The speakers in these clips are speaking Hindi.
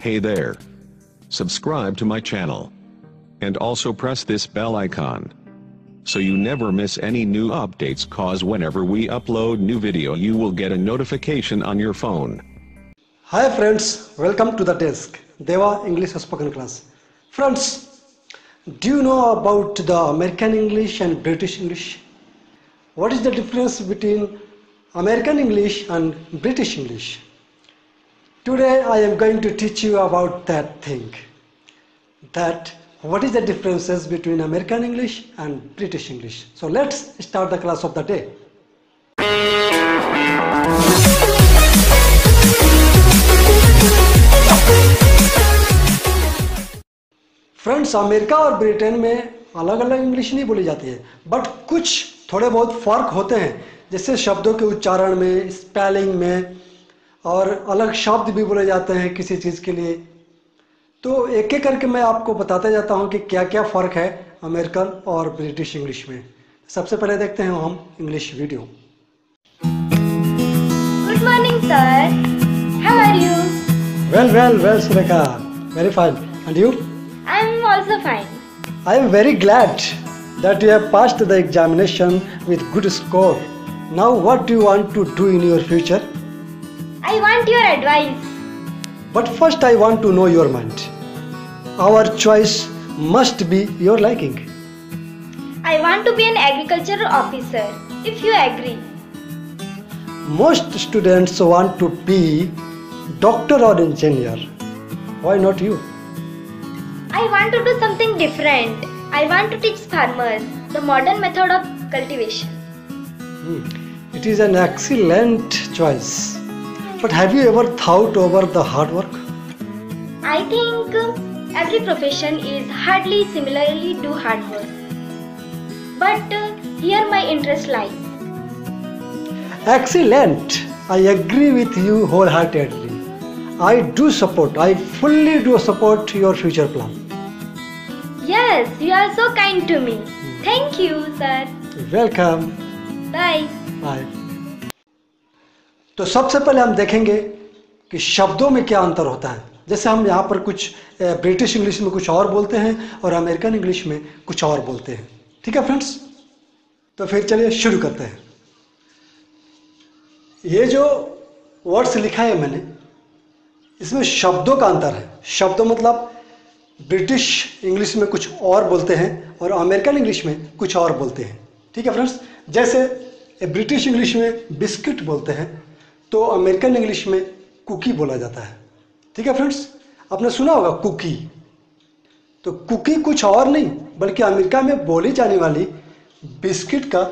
Hey there. Subscribe to my channel. And also press this bell icon. So you never miss any new updates cause whenever we upload new video you will get a notification on your phone. Hi friends, welcome to the desk. Deva English spoken class. Friends, do you know about the American English and British English? What is the difference between American English and British English? Today I am going to teach you about that thing. That what is the differences between American English and British English. So let's start the class of the day. Friends America और ब्रिटेन में अलग अलग इंग्लिश नहीं बोली जाती है बट कुछ थोड़े बहुत फ़र्क होते हैं जैसे शब्दों के उच्चारण में स्पेलिंग में और अलग शब्द भी बोले जाते हैं किसी चीज़ के लिए। तो एक एक करके मैं आपको बताते जाता हूँ कि क्या क्या फ़र्क है अमेरिकन और ब्रिटिश इंग्लिश में। सबसे पहले देखते हैं हम English video. Good morning sir well well well Surekha very fine I am also fine I am very glad that examination with good score now what do you to do in your future I want your advice. But first I want to know your mind. Our choice must be your liking. I want to be an agricultural officer. If you agree. Most students want to be doctor or engineer. Why not you? I want to do something different. I want to teach farmers the modern method of cultivation. Hmm. It is an excellent choice. But have you ever thought over the hard work? I think every profession is hardly similarly do hard work. But uh, here my interest lies. Excellent. I agree with you wholeheartedly. I do support, I fully do support your future plan. Yes, you are so kind to me. Thank you, sir. Welcome. Bye. Bye. तो सबसे पहले हम देखेंगे कि शब्दों में क्या अंतर होता है। जैसे हम यहाँ पर कुछ ब्रिटिश इंग्लिश में कुछ और बोलते हैं और अमेरिकन इंग्लिश में कुछ और बोलते हैं। ठीक है फ्रेंड्स? तो फिर चलिए शुरू करते हैं। ये जो वर्ड्स लिखा है मैंने, इसमें शब्दों का अंतर है। शब्द मतलब ब्रिटिश इंग्लिश में कुछ और बोलते हैं और अमेरिकन इंग्लिश में कुछ और बोलते हैं। ठीक है फ्रेंड्स? जैसे ब्रिटिश इंग्लिश में बिस्किट बोलते हैं तो अमेरिकन इंग्लिश में कुकी बोला जाता है। ठीक है फ्रेंड्स? आपने सुना होगा कुकी। तो कुकी कुछ और नहीं, बल्कि अमेरिका में बोली जाने वाली बिस्किट का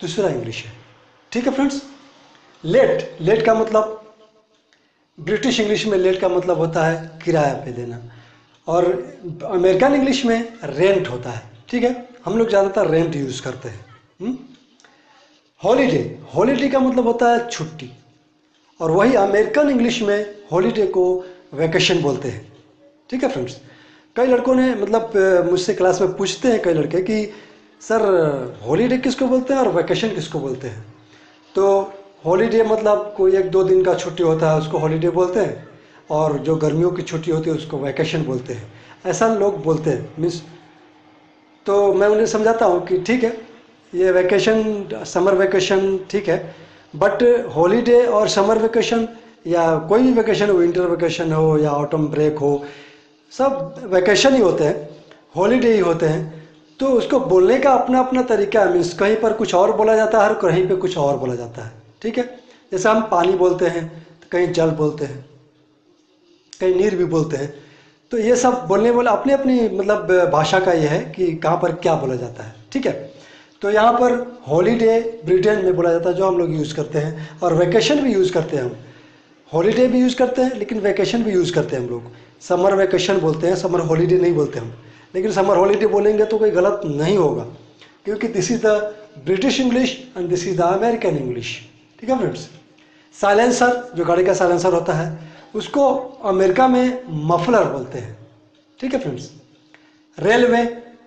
दूसरा इंग्लिश है। ठीक है फ्रेंड्स? लेट लेट का मतलब ब्रिटिश इंग्लिश में लेट का मतलब होता है किराया पे देना। और अमेरिकन इंग्लिश में रेंट होता है। ठीक है? हम लोग ज़्यादातर रेंट यूज़ करते हैं। हॉलीडे हॉलीडे का मतलब होता है छुट्टी। और वही अमेरिकन इंग्लिश में हॉलीडे को वैकेशन बोलते हैं। ठीक है फ्रेंड्स कई लड़कों ने मतलब मुझसे क्लास में पूछते हैं कई लड़के कि, सर हॉलीडे किसको बोलते हैं और वैकेशन किसको बोलते हैं? तो हॉलीडे मतलब कोई एक दो दिन का छुट्टी होता है, उसको हॉलीडे बोलते हैं और जो गर्मियों की छुट्टी होती है, उसको वैकेशन बोलते हैं। ऐसा लोग बोलते हैं मीन्स तो मैं उन्हें समझाता हूँ कि, ठीक है, ये वैकेशन समर वैकेशन ठीक है बट हॉलीडे और समर वेकेशन या कोई भी वेकेशन हो विंटर वेकेशन हो या ऑटम ब्रेक हो, सब वैकेशन ही होते हैं हॉलीडे ही होते हैं। तो उसको बोलने का अपना अपना तरीका है मीन्स कहीं पर कुछ और बोला जाता है और कहीं पर कुछ और बोला जाता है, ठीक है? जैसे हम पानी बोलते हैं तो कहीं जल बोलते हैं, कहीं नीर भी बोलते हैं। तो ये सब बोलने वाले अपनी अपनी मतलब भाषा का ये है कि कहाँ पर क्या बोला जाता है, ठीक है? तो यहाँ पर हॉलीडे ब्रिटेन में बोला जाता है, जो हम लोग यूज़ करते हैं, और वैकेशन भी यूज़ करते हैं हम। हॉलीडे भी यूज़ करते हैं, लेकिन वैकेशन भी यूज़ करते हैं हम लोग। समर वैकेशन बोलते हैं समर हॉलीडे नहीं बोलते हम। लेकिन समर हॉलीडे बोलेंगे तो कोई गलत नहीं होगा, क्योंकि this is the British English and this is the American English ठीक है फ्रेंड्स साइलेंसर जो गाड़ी का साइलेंसर होता है, उसको अमेरिका में मफलर बोलते हैं। ठीक है फ्रेंड्स रेलवे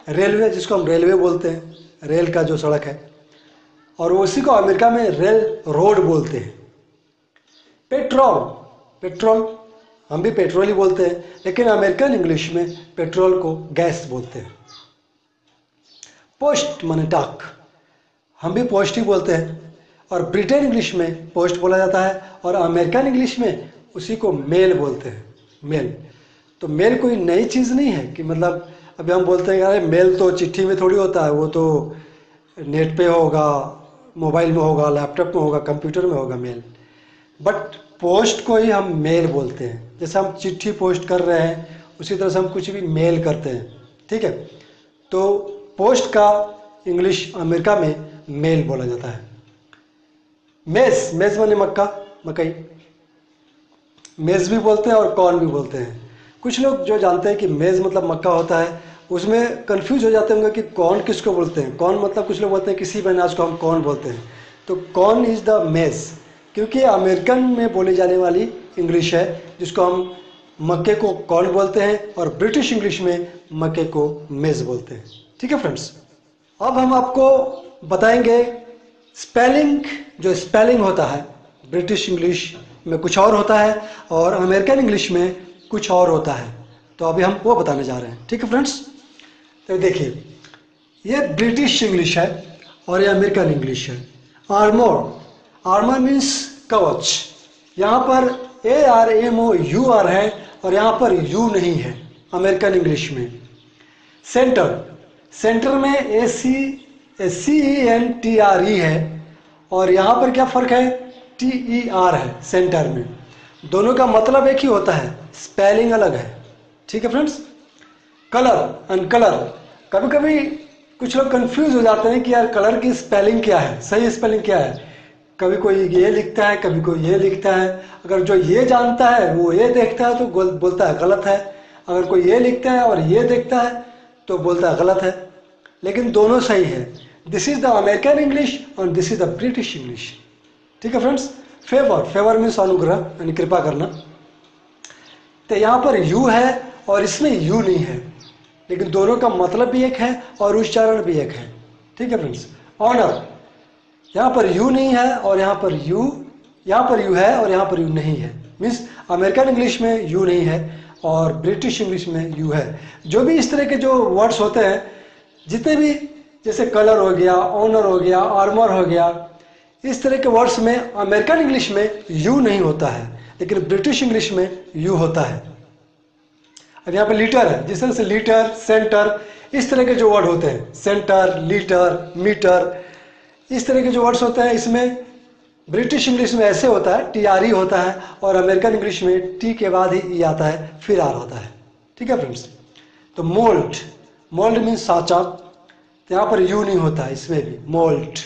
रेलवे जिसको हम रेलवे बोलते हैं। रेल का जो सड़क है। और उसी को अमेरिका में रेल रोड बोलते हैं। पेट्रोल पेट्रोल, हम भी पेट्रोल ही बोलते हैं, लेकिन अमेरिकन इंग्लिश में पेट्रोल को गैस बोलते हैं। पोस्ट माने डाक, हम भी पोस्ट ही बोलते हैं। और ब्रिटेन इंग्लिश में पोस्ट बोला जाता है, और अमेरिकन इंग्लिश में उसी को मेल बोलते हैं, मेल। तो मेल कोई नई चीज़ नहीं है कि मतलब अभी हम बोलते हैं अरे मेल तो चिट्ठी में थोड़ी होता है, वो तो नेट पे होगा, मोबाइल में होगा, लैपटॉप में होगा, कंप्यूटर में होगा मेल। बट पोस्ट को ही हम मेल बोलते हैं। जैसे हम चिट्ठी पोस्ट कर रहे हैं, उसी तरह से हम कुछ भी मेल करते हैं, ठीक है? तो पोस्ट का इंग्लिश, अमेरिका में मेल बोला जाता है। मेज मेज माने मक्का, मकई। मेज भी बोलते हैं और कॉर्न भी बोलते हैं। कुछ लोग जो जानते हैं कि मेज मतलब मक्का होता है, उसमें कंफ्यूज हो जाते होंगे कि कौन किसको बोलते हैं। कौन मतलब कुछ लोग बोलते हैं किसी भी अनाज को हम कौन बोलते हैं। तो कौन इज़ द मेज क्योंकि अमेरिकन में बोली जाने वाली इंग्लिश है, जिसको हम मक्के को कौन बोलते हैं और ब्रिटिश इंग्लिश में मक्के को मेज बोलते हैं। ठीक है फ्रेंड्स अब हम आपको बताएँगे स्पेलिंग जो स्पेलिंग होता है ब्रिटिश इंग्लिश में कुछ और होता है और अमेरिकन इंग्लिश में कुछ और होता है। तो अभी हम वो बताने जा रहे हैं। ठीक है फ्रेंड्स? तो देखिए, ये ब्रिटिश इंग्लिश है और ये अमेरिकन इंग्लिश है। आर्मोर आर्मर मीन्स कवच। यहाँ पर A R M O U R है और यहाँ पर यू नहीं है, अमेरिकन इंग्लिश में। सेंटर सेंटर में A C A C E N T R E है और यहाँ पर क्या फ़र्क है? टी ई आर है सेंटर में। दोनों का मतलब एक ही होता है। स्पेलिंग अलग है। ठीक है फ्रेंड्स कलर एंड कलर कभी कभी कुछ लोग कंफ्यूज हो जाते हैं कि यार कलर की स्पेलिंग क्या है? सही स्पेलिंग क्या है? कभी कोई ये लिखता है, कभी कोई ये लिखता है। अगर जो ये जानता है, वो ये देखता है तो बोलता है गलत है। अगर कोई ये लिखता है और ये देखता है तो बोलता है गलत है। लेकिन दोनों सही है। This is the American English और this is the British English ठीक है फ्रेंड्स फेवर फेवर मीन्स अनुग्रह यानी कृपा करना तो यहाँ पर यू है और इसमें यू नहीं है। लेकिन दोनों का मतलब भी एक है और उच्चारण भी एक है। ठीक है फ्रेंड्स ऑनर यहाँ पर यू नहीं है और यहाँ पर यू यहाँ पर यू है और यहाँ पर यू नहीं है। मीन्स अमेरिकन इंग्लिश में यू नहीं है और ब्रिटिश इंग्लिश में यू है। जो भी इस तरह के जो वर्ड्स होते हैं, जितने भी, जैसे कलर हो गया ऑनर हो गया आर्मर हो गया इस तरह के वर्ड्स में, अमेरिकन इंग्लिश में यू नहीं होता है, लेकिन ब्रिटिश इंग्लिश में यू होता है। अब यहाँ पे लीटर है, जिस तरह से लीटर, सेंटर, इस तरह के जो वर्ड होते हैं, सेंटर, लीटर, मीटर, इस तरह के जो वर्ड्स होते हैं, इसमें ब्रिटिश इंग्लिश में ऐसे होता है, टी आर ई होता है, और अमेरिकन इंग्लिश में टी के बाद ही ई आता है, फिर आर होता है। ठीक है फ्रेंड्स? तो मोल्ट मोल्ड मीन्स साचा तो यहाँ पर यू नहीं होता है इसमें भी मोल्ट।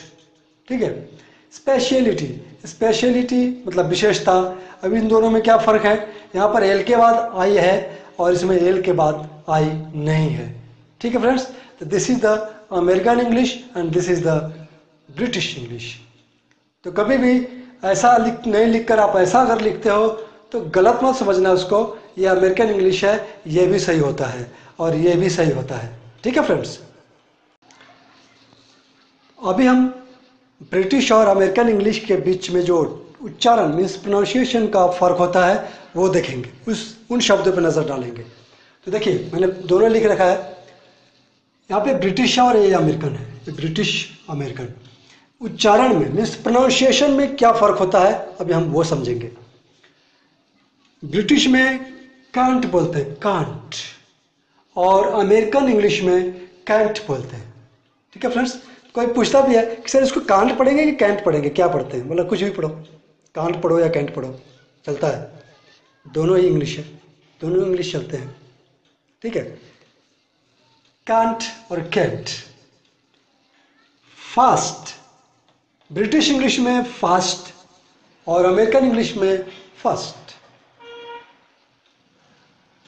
ठीक है? स्पेशलिटी स्पेशलिटी मतलब विशेषता। अब इन दोनों में क्या फ़र्क है? यहाँ पर एल के बाद आई है और इसमें एल के बाद आई नहीं है। ठीक है फ्रेंड्स तो this is the American English and this is the British English तो कभी भी ऐसा लिख, नहीं लिख कर आप ऐसा अगर लिखते हो तो गलत मत समझना उसको। ये अमेरिकन इंग्लिश है, ये भी सही होता है और ये भी सही होता है। ठीक है फ्रेंड्स अभी हम ब्रिटिश और अमेरिकन इंग्लिश के बीच में जो उच्चारण मीन्स प्रोनाउंसिएशन का फ़र्क होता है, वो देखेंगे। उस, उन शब्दों पर नज़र डालेंगे। तो देखिए, मैंने दोनों लिख रखा है। यहाँ पे ब्रिटिश और ये अमेरिकन है। British, American. उच्चारण में मीन्स प्रोनाउंसिएशन में क्या फ़र्क होता है, अभी हम वो समझेंगे। ब्रिटिश में कांट बोलते हैं। कांट और अमेरिकन इंग्लिश में कैंट बोलते हैं। ठीक है फ्रेंड्स कोई पूछता भी है कि सर इसको कांट पढ़ेंगे कि कैंट पढ़ेंगे क्या पढ़ते हैं? मतलब कुछ भी पढ़ो। कांट पढ़ो या कैंट पढ़ो। चलता है। दोनों ही इंग्लिश है। दोनों इंग्लिश चलते हैं। ठीक है? कांट और कैंट। फास्ट। ब्रिटिश इंग्लिश में फास्ट और अमेरिकन इंग्लिश में फास्ट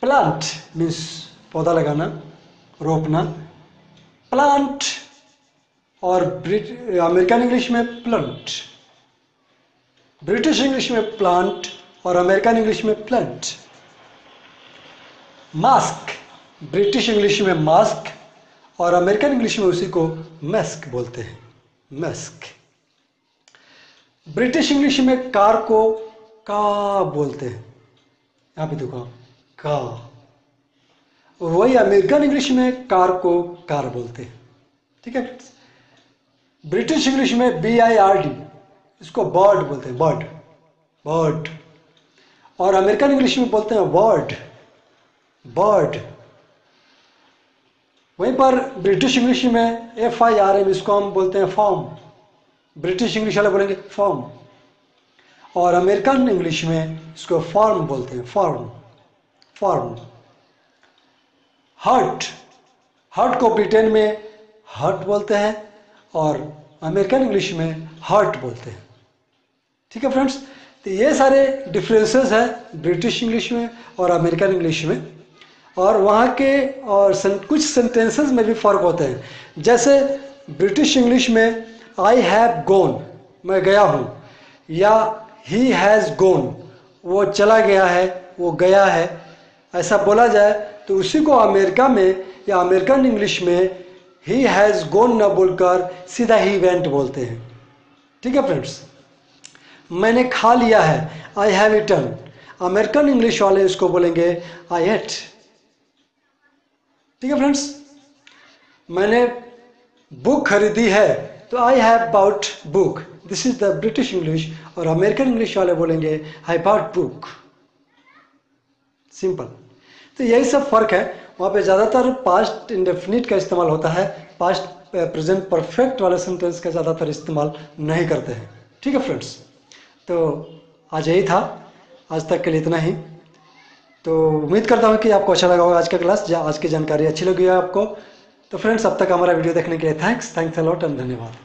प्लांट मीन्स पौधा लगाना, रोपना। प्लांट और ब्रिट अमेरिकन इंग्लिश में प्लंट ब्रिटिश इंग्लिश में प्लांट और अमेरिकन इंग्लिश में प्लंट मास्क ब्रिटिश इंग्लिश में मास्क और अमेरिकन इंग्लिश में उसी को मैस्क बोलते हैं मैस्क ब्रिटिश इंग्लिश में कार को का बोलते हैं, यहाँ पे देखो, का. वही अमेरिकन इंग्लिश में कार को कार बोलते हैं, ठीक है? ब्रिटिश इंग्लिश में बी आई आर डी इसको बर्ड बोलते हैं, बर्ड बर्ड। और अमेरिकन इंग्लिश में बोलते हैं वर्ड, बर्ड। वहीं पर ब्रिटिश इंग्लिश में एफ़ आई आर एम इसको हम बोलते हैं फॉर्म। ब्रिटिश इंग्लिश वाले बोलेंगे फॉर्म। और अमेरिकन इंग्लिश में इसको फॉर्म बोलते हैं, फॉर्म फॉर्म। हर्ट हर्ट को ब्रिटेन में हर्ट बोलते हैं। और अमेरिकन इंग्लिश में हार्ट बोलते हैं। ठीक है फ्रेंड्स तो ये सारे डिफरेंसेस हैं ब्रिटिश इंग्लिश में और अमेरिकन इंग्लिश में। और वहाँ के और सन, कुछ सेंटेंसेस में भी फ़र्क होते हैं। जैसे ब्रिटिश इंग्लिश में आई हैव गोन मैं गया हूँ। या ही हैज़ गोन वो चला गया है वो गया है। ऐसा बोला जाए तो उसी को अमेरिका में या अमेरिकन इंग्लिश में ही हैज़ गोन न बोलकर सीधा ही वेंट बोलते हैं। ठीक है फ्रेंड्स मैंने खा लिया है। I have eaten American English वाले इसको बोलेंगे आई एट ठीक है फ्रेंड्स मैंने बुक खरीदी है तो I have bought book this is the British English और अमेरिकन इंग्लिश वाले बोलेंगे आई बाउट बुक सिंपल तो यही सब फ़र्क है। वहाँ पे ज़्यादातर पास्ट इंडेफिनिट का इस्तेमाल होता है। पास्ट प्रेजेंट परफेक्ट वाले सेंटेंस का ज़्यादातर इस्तेमाल नहीं करते हैं। ठीक है फ्रेंड्स तो आज यही था। आज तक के लिए इतना ही। तो उम्मीद करता हूँ कि आपको अच्छा लगा होगा आज का क्लास या आज की जानकारी अच्छी लगी है आपको। तो फ्रेंड्स अब तक हमारा वीडियो देखने के लिए थैंक्स थैंक्स अलॉट एंड धन्यवाद।